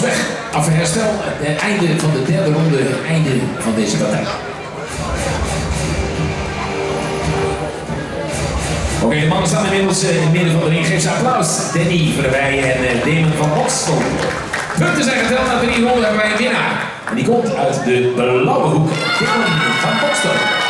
Weg. Af herstel. Het einde van de derde ronde. Einde van deze partij. Oké, de mannen staan inmiddels eh, in het midden van de ring. Geef ze applaus. Danny Verwij en eh, Damon van Bokstel. Punten zijn geteld na drie ronden hebben wij een winnaar. En die komt uit de blauwe hoek. Damon van Bokstel.